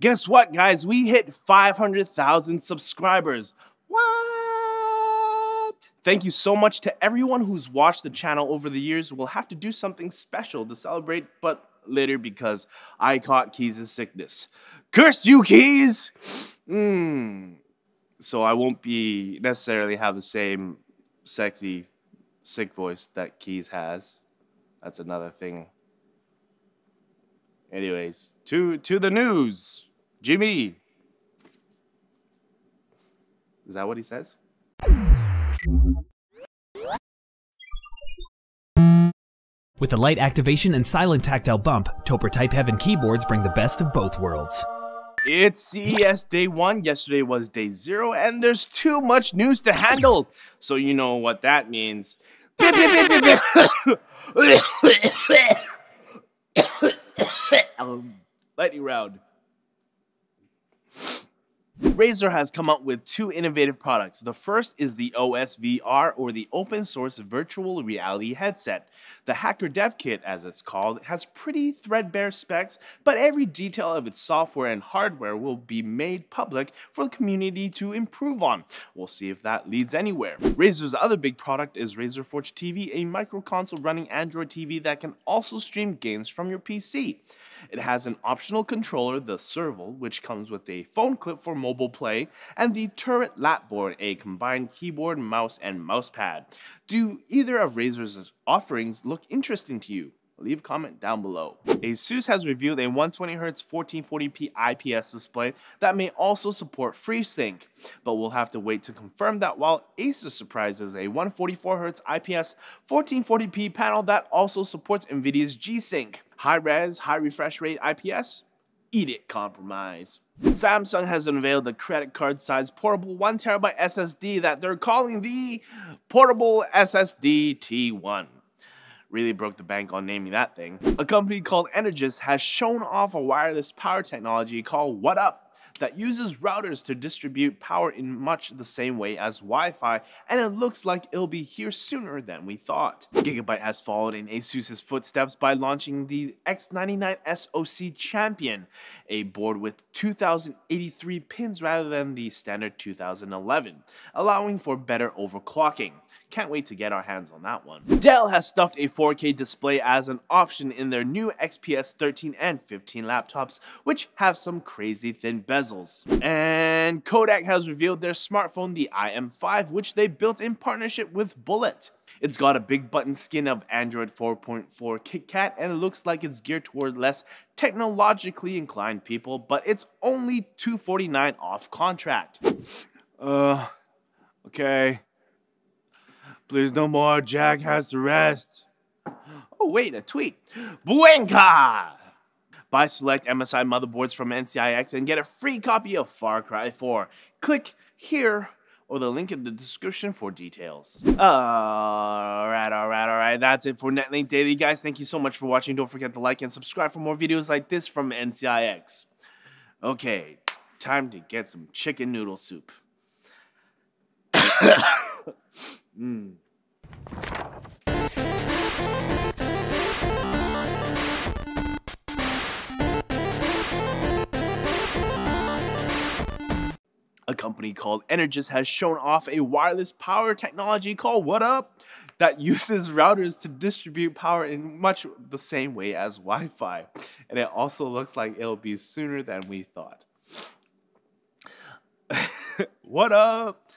Guess what, guys? We hit 500,000 subscribers. What? Thank you so much to everyone who's watched the channel over the years. We'll have to do something special to celebrate, but later because I caught Keys' sickness. Curse you, Keys! Hmm. So I won't be necessarily have the same sexy, sick voice that Keys has. That's another thing. Anyways, to to the news. Jimmy. Is that what he says? With the light activation and silent tactile bump, Topre Type Heaven keyboards bring the best of both worlds. It's CES day one. Yesterday was day zero, and there's too much news to handle. So you know what that means. lightning round. Razer has come up with two innovative products. The first is the OSVR or the open source virtual reality headset. The Hacker Dev Kit, as it's called, has pretty threadbare specs, but every detail of its software and hardware will be made public for the community to improve on. We'll see if that leads anywhere. Razer's other big product is Razer Forge TV, a micro console running Android TV that can also stream games from your PC. It has an optional controller, the Serval, which comes with a phone clip for mobile play, and the Turret Lapboard, a combined keyboard, mouse, and mousepad. Do either of Razer's offerings look interesting to you? Leave a comment down below. ASUS has revealed a 120Hz 1440p IPS display that may also support FreeSync, but we'll have to wait to confirm that while Acer's surprises a 144Hz IPS 1440p panel that also supports NVIDIA's G-Sync. High res, high refresh rate IPS? Eat it, compromise. Samsung has unveiled the credit card size portable 1TB SSD that they're calling the Portable SSD T1 really broke the bank on naming that thing. A company called Energous has shown off a wireless power technology called WattUp that uses routers to distribute power in much the same way as Wi-Fi, and it looks like it'll be here sooner than we thought. Gigabyte has followed in ASUS's footsteps by launching the X99 SoC Champion, a board with 2083 pins rather than the standard 2011, allowing for better overclocking. Can't wait to get our hands on that one. Dell has stuffed a 4K display as an option in their new XPS 13 and 15 laptops, which have some crazy thin bezels. And Kodak has revealed their smartphone, the IM5, which they built in partnership with Bullitt. It's got a big button skin of Android 4.4 KitKat and it looks like it's geared toward less technologically inclined people, but it's only 249 off contract. Uh, okay. Please no more. Jack has to rest. Oh, wait, a tweet. Buenka! Buy select MSI motherboards from NCIX and get a free copy of Far Cry 4. Click here or the link in the description for details. Alright, alright, alright. That's it for Netlinked Daily, guys. Thank you so much for watching. Don't forget to like and subscribe for more videos like this from NCIX. Okay, time to get some chicken noodle soup. mm. Company called Energous has shown off a wireless power technology called WattUp that uses routers to distribute power in much the same way as Wi-Fi. And it also looks like it'll be sooner than we thought. what up?